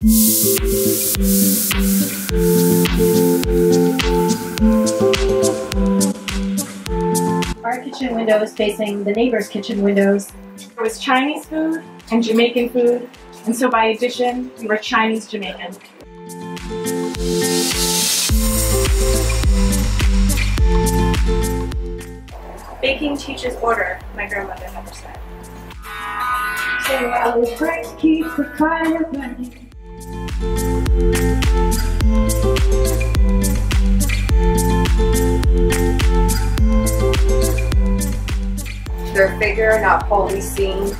Our kitchen window is facing the neighbor's kitchen windows. There was Chinese food and Jamaican food, and so by addition, we were Chinese Jamaican. Baking teaches order, my grandmother never said. So I was to keep the fire burning. Their figure not wholly seen.